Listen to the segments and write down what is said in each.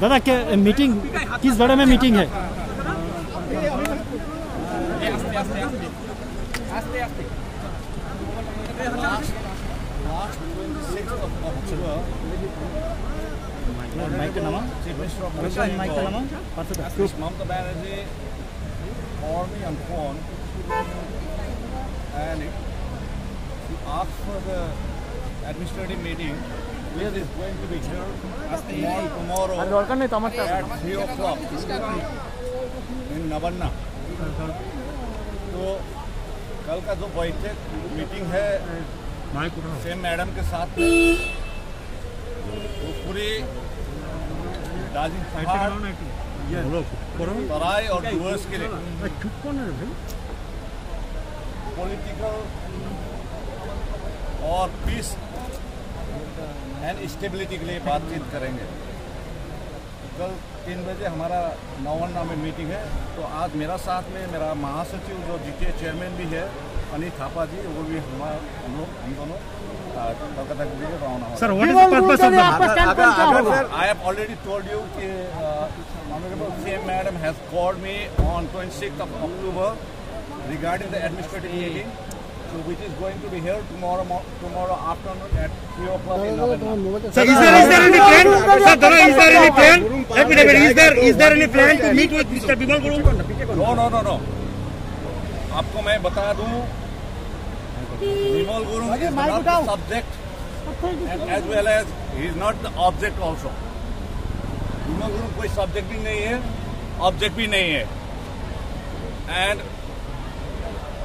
दादा क्या मीटिंग किस बारे में मीटिंग है माइक का नाम माइक का नाम Mamata Banerjee called me on phone and he asked for the administrative meeting which is going to be held tomorrow, tomorrow at 3 o'clock. In Navanna. तो कल का जो बैठक मीटिंग है सेम मैडम के साथ में। पूरी दार्जिलिंग पहाड़ तराई और डूअर्स के लिए। पॉलिटिकल और पीस एंड स्टेबिलिटी के लिए बातचीत करेंगे। कल तीन बजे हमारा नवन्ना में मीटिंग है तो आज मेरा साथ में मेरा महासचिव जो जी चेयरमैन भी है अनिल थापा जी वो भी हमारा हम लोग हम दोनों कलकत्ता के लिए रवाना हो sir what is the purpose of the I have already told you that Honorable CM Madam has called me on 26th of October regarding the administrative meeting, so which is going to be held tomorrow tomorrow afternoon at 3 o'clock in Navanna. Sir, is there, is there any plan? Sir, Dara, is there any plan? Let me you, is there, is there any plan to meet with Mr. Bimal Guru? No, no, no, no. आपको मैं बता दूँ विमल गुरु is not the subject and as well as he is not the object also. विमल गुरु कोई subject भी नहीं है object भी नहीं है and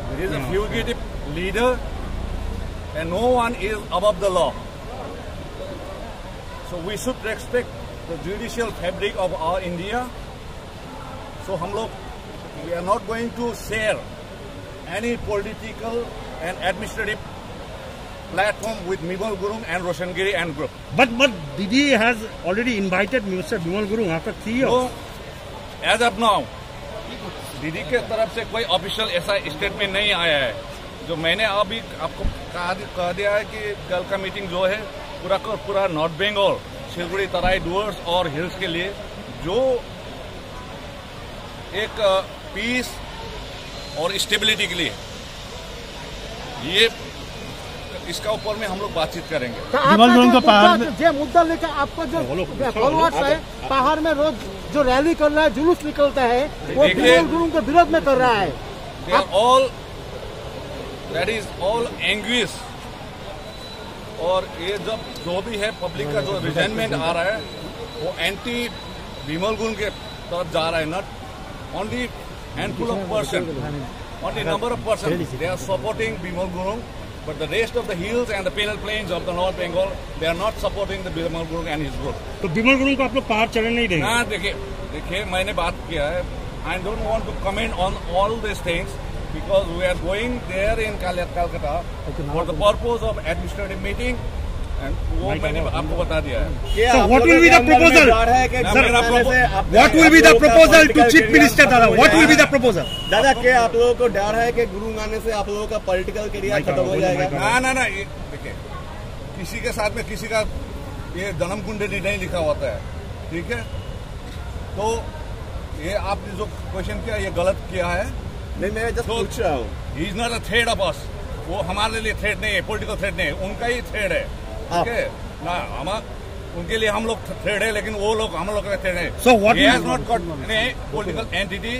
there is a fugitive leader and no one is above the law. So we should respect the judicial fabric of our India. So हम लोग we are not going to share any political and administrative platform with Mibal Gurung and Roshangiri and group. But but Didi has already invited Mr. Bimal Guru after three years. So as of now, दीदी के तरफ़ से कोई official ऐसा statement नहीं आया है जो मैंने अभी आपको कहा कह दिया है कि कल का मीटिंग जो है पूरा का पूरा नॉर्थ बंगाल सिलगुड़ी तराई डुअर्स और हिल्स के लिए जो एक पीस और स्टेबिलिटी के लिए ये इसका ऊपर में हम लोग बातचीत करेंगे। पहाड़ में- मुद्दा लेकर आपका जो फॉलोअर्स है पहाड़ में रोज जो रैली कर रहा है जुलूस निकलता है वो के विरोध में कर रहा है। They are all that is और ये जब जो भी है पब्लिक का जो रिजेंटमेंट आ रहा है वो एंटी विमल गुण के तरफ़ जा रहा है not only handful of person only number of person they are supporting Bimal Gurung but the rest of the hills and the penal plains of the North Bengal, they are not supporting the Bimal Gurung and his group. तो बिमल गुरु को आप लोग पहाड़ चढ़ने नहीं देंगे? हाँ देखिए देखिए मैंने बात किया है I don't want to comment on all this things because we are going there in Calcutta for the purpose of administrative meeting and वो मैंने आपको बता दिया है So what will be the proposal? ना मेरा propo- What will be the proposal to दादा? What will be the proposal? दादा क्या आप लोगों को डर है कि गुरु आने से आप लोगों का पॉलिटिकल करियर खत्म हो जाएगा ना ना ना देखिए किसी के साथ में किसी का ये जन्म कुंडली नहीं लिखा होता है ठीक है तो ये आपने जो क्वेश्चन किया ये गलत किया है नहीं मैं जस्ट तो- पूछ रहा हूँ। He is not a threat of us वो हमारे लिए थ्रेड नहीं है पोलिटिकल थ्रेड नहीं है उनका ही थ्रेड है। ठीक है? ना हम उनके लिए हम लोग थ्रेड है लेकिन वो लोग हम लोग का थ्रेड है। He will- has not got any political entity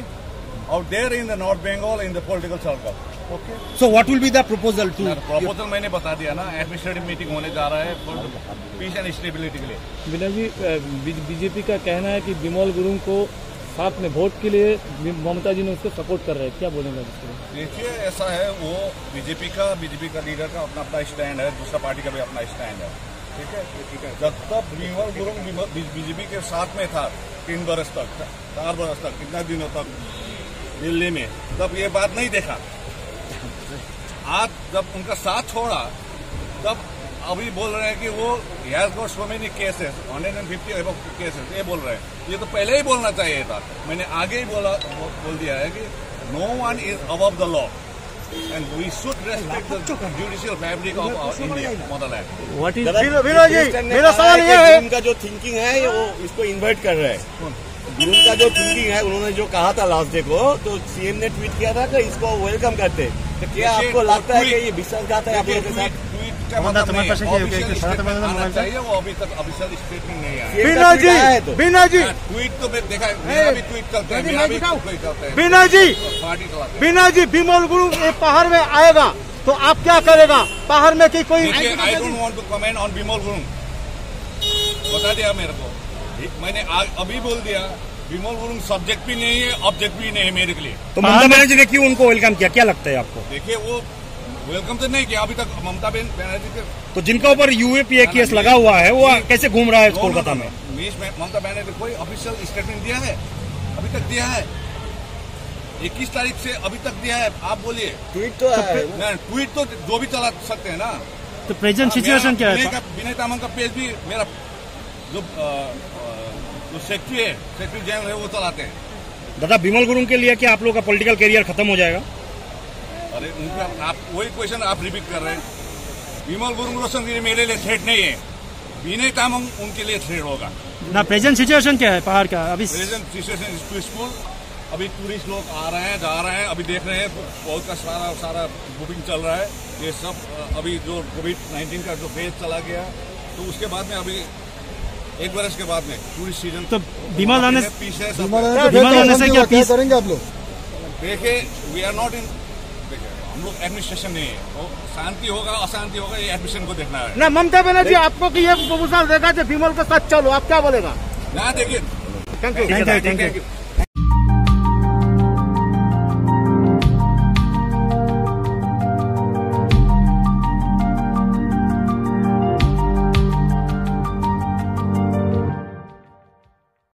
out there in the North Bengal in the political circle. Okay. So what will be the proposal to? Proposal मैंने बता दिया ना एडमिनिस्ट्रेटिव मीटिंग होने जा रहा है फॉर पीस एंड स्टेबिलिटी के लिए। विनय जी बीजेपी का कहना है कि विमल गुरुंग को साथ में वोट के लिए ममता जी ने उसको सपोर्ट कर रहे हैं। क्या बोलेंगे? देखिए, ऐसा है, वो बीजेपी का बीजेपी का लीडर का अपना अपना स्टैंड है, दूसरा पार्टी का भी अपना स्टैंड है। ठीक है? ठीक है जब तक गुरुंग बीजेपी के साथ में था, तीन बरस तक, चार बरस तक, कितना दिनों तक, दिल्ली में, तब ये बात नहीं देखा। आज जब उनका साथ छोड़ा, तब अभी बोल रहे हैं कि वो has got so many cases hundred and fifty cases ये बोल रहे हैं। ये तो पहले ही बोलना चाहिए था मैंने आगे ही बोला बो- बोल दिया है कि no one is above the law and we should respect the judicial fabric of our India, motherland. What is Vinod Vinod ji मेरा सवाल है ये है। उनका जो थिंकिंग है वो इसको इन्वर्ट कर रहा है। उनका जो थिंकिंग है उन्होंने जो कहा था लास्ट डे को तो सीएम ने ट्वीट किया था कि इसको वेलकम करते। तो क्या आपको लगता है कि ये विश्वासघात है आप लोगों के साथ? तो जी विनोद जी ट्वीट तो मैं देखा विनोद जी बिना जी विमल गुरु पहाड़ में आएगा तो आप क्या करेगा? पहाड़ में की कोई I don't want to comment on Bimal Gurung बता दिया मेरे को। मैंने आ- अभी बोल दिया विमल गुरुंग सब्जेक्ट भी नहीं है ऑब्जेक्ट भी नहीं है मेरे के लिए। तो ममता बनर्जी ने क्यों उनको वेलकम किया? क्या लगता है आपको? देखिए वो वेलकम तो नहीं किया अभी तक ममता बेन बनर्जी के तो जिनका ऊपर यूएपीए केस लगा हुआ है वो कैसे घूम रहा है कोलकाता में? ममता बनर्जी कोई ऑफिशियल स्टेटमेंट दिया है? अभी तक दिया है। इक्कीस तारीख से अभी तक दिया है। आप बोलिए। ट्वीट तो है। ट्वीट तो जो भी चला सकते हैं ना। तो प्रेजेंट सिचुएशन क्या है का- विनय तामंग का पेज भी मेरा जो जो सेक्रेटरी है सेक्रेटरी जनरल है वो चलाते हैं। दादा बिमल गुरुंग के लिए क्या आप लोग का पॉलिटिकल करियर खत्म हो जाएगा? अरे उनका आप वही क्वेश्चन आप रिपीट कर रहे हैं। विमल गुरुंग रोशन गिरी मेरे लिए थ्रेट नहीं है। विनय तामंग उनके लिए थ्रेट होगा। ना प्रेजेंट सिचुएशन क्या है पहाड़ का? अभी प्रेजेंट सिचुएशन इज़ पीसफुल अभी टूरिस्ट लोग आ रहे हैं जा रहे हैं अभी देख रहे हैं बहुत का सारा सारा बुकिंग चल रहा है। ये सब अभी जो कोविड 19 का जो फ़ेज़ चला गया तो उसके बाद में अभी एक बरस के बाद में टूरिस्ट सीज़न तो विमल आने से- पीछे से क्या पीस करेंगे आप लोग? देखिए वी आर नॉट इन देखिए हम लोग एडमिनिस्ट्रेशन नहीं है। शांति होगा अशांति होगा ये एडमिशन को देखना है। ना ममता बनर्जी आपको की ये प्रपोजल देगा जो विमल के साथ चलो आप क्या बोलेगा? ना देखिए। Thank you thank you thank you